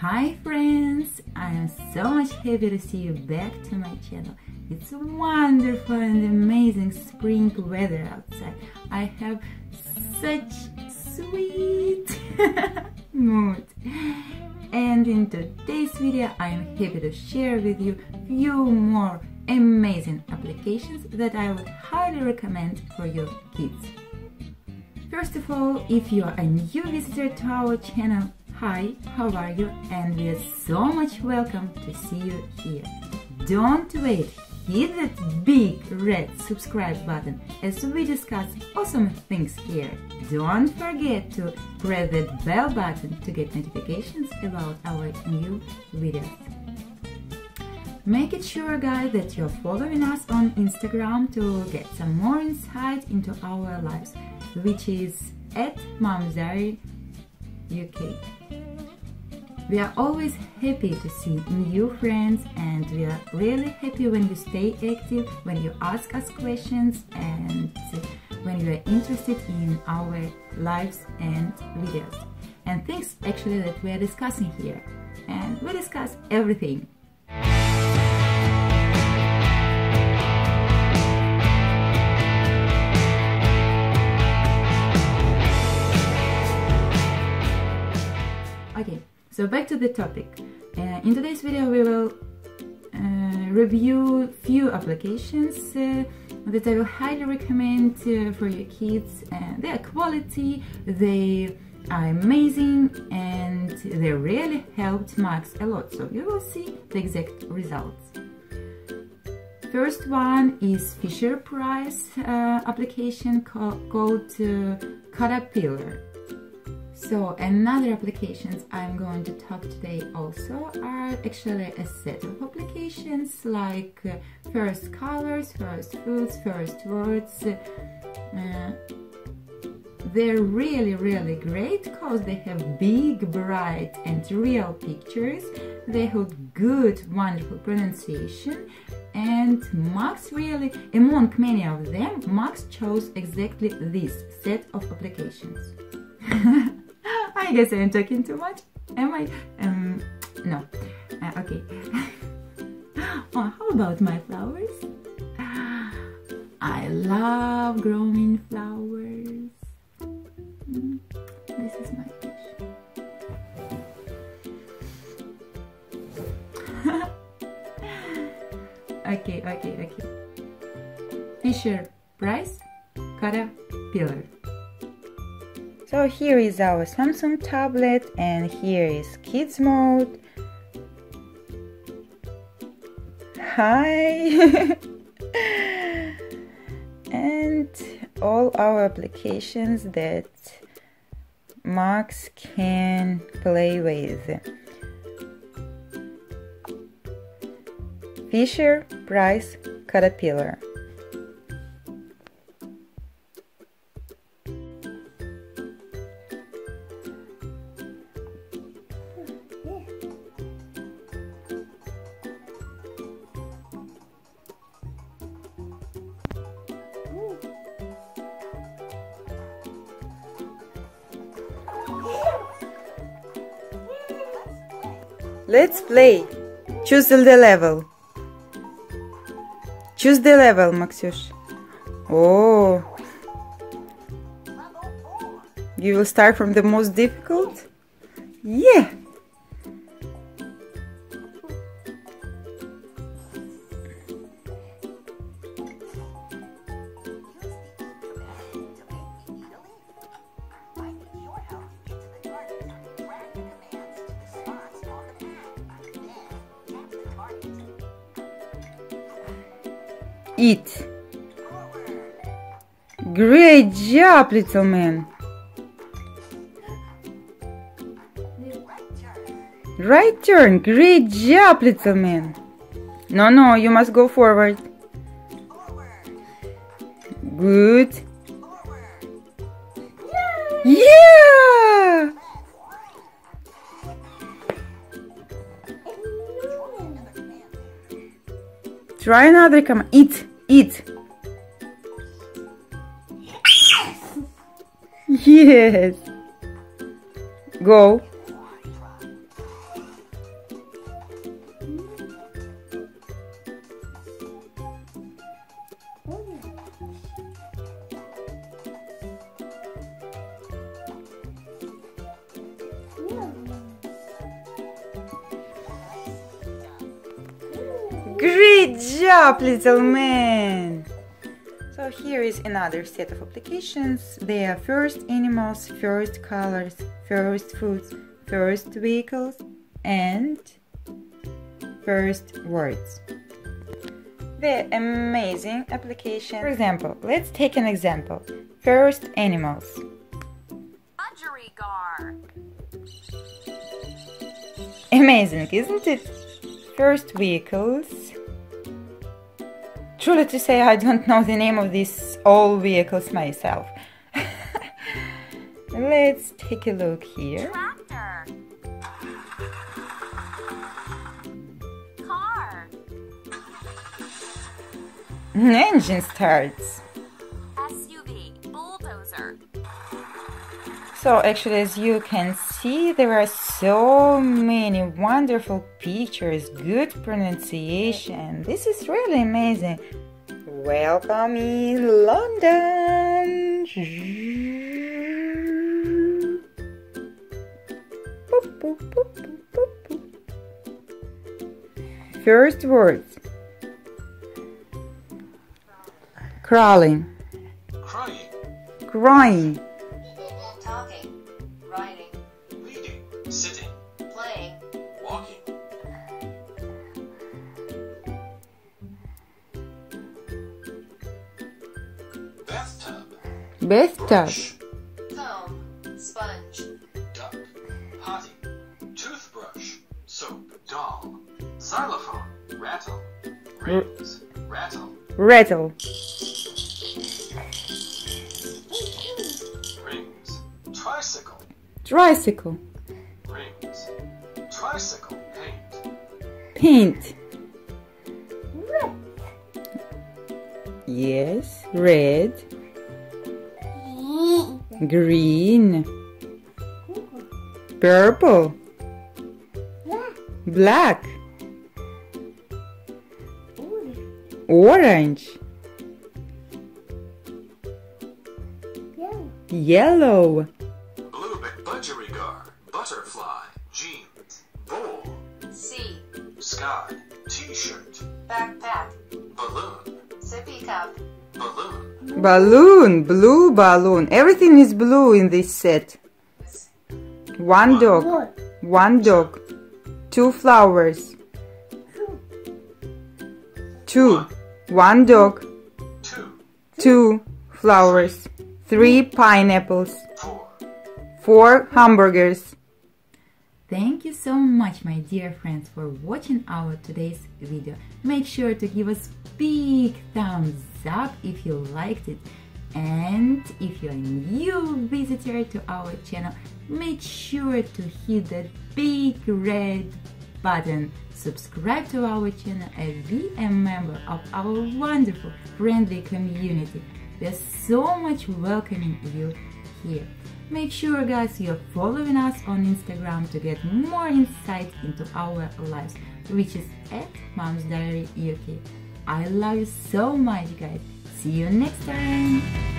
Hi friends! I am so much happy to see you back to my channel. It's wonderful and amazing spring weather outside. I have such sweet mood. And in today's video I am happy to share with you few more amazing applications that I would highly recommend for your kids. First of all, if you are a new visitor to our channel, Hi, how are you? And we are so much welcome to see you here. Don't wait, hit that big red subscribe button as we discuss awesome things here. Don't forget to press that bell button to get notifications about our new videos. Make it sure guys that you're following us on Instagram to get some more insight into our lives, which is at Mom's Diary UK. We are always happy to see new friends and we are really happy when you stay active, when you ask us questions and when you are interested in our lives and videos. And things actually that we are discussing here. And we discuss everything. So back to the topic. Uh, in today's video we will uh, review few applications uh, that I will highly recommend uh, for your kids. they are quality, they are amazing and they really helped Max a lot. So you will see the exact results. First one is Fisher Price uh, application called uh, Code-a-pillar. So another applications I'm going to talk today also are actually a set of applications like uh, first colors, first foods, first words. Uh, they're really really great because they have big, bright and real pictures. They have good, wonderful pronunciation and Max really, among many of them, Max chose exactly this set of applications. I guess I'm talking too much. Am I? Um, no. Uh, okay. oh, how about my flowers? I love growing flowers. Mm, this is my fish. okay, okay, okay. Fisher Price Code-a-pillar. So here is our Samsung tablet and here is kids mode. Hi! and all our applications that Max can play with. Fisher Price Code-a-pillar. Let's play. Choose the level. Choose the level, Maxush. Oh. You will start from the most difficult? Yeah. Eat. Great job, little man. Right turn. Great job, little man. No, no, you must go forward. Good. Try another come. Eat. Eat. Yes. Go. Great job, little oh, man! So here is another set of applications. They are first animals, first colors, first foods, first vehicles, and first words. They're amazing application. For example, let's take an example. First animals. Budgerigar. Amazing, isn't it? First vehicles. Truly to say, I don't know the name of these all vehicles myself. Let's take a look here. Tractor. Car. Engine starts. SUV. Bulldozer. So actually as you can see there are so many wonderful pictures, good pronunciation. This is really amazing. Welcome in London. First words. Crawling. Crying. Crying. Bathtub. Comb. Sponge. Duck. Potty. Toothbrush. Soap. Doll. Xylophone. Rattle. Rings. Rattle. Rattle. Rings. Tricycle. Tricycle. Rings. Tricycle. Paint. Paint. Yes, red green. Purple. Black. Orange. Yellow. Blue budgerigar butterfly jeans bowl sea sky t-shirt backpack balloon sippy cup balloon. Balloon blue balloon. Everything is blue in this set. One dog. one dog. Two flowers. Two. One dog. Two. Flowers. Three pineapples. Four hamburgers. Thank you so much my dear friends for watching our today's video. Make sure to give us big thumbs up if you liked it. And if you're a new visitor to our channel make sure to hit that big red button. Subscribe to our channel and be a member of our wonderful friendly community. There's so much welcoming you here. Make sure guys you're following us on Instagram to get more insight into our lives, which is at Mom's Diary UK. I love you so much guys. See you next time.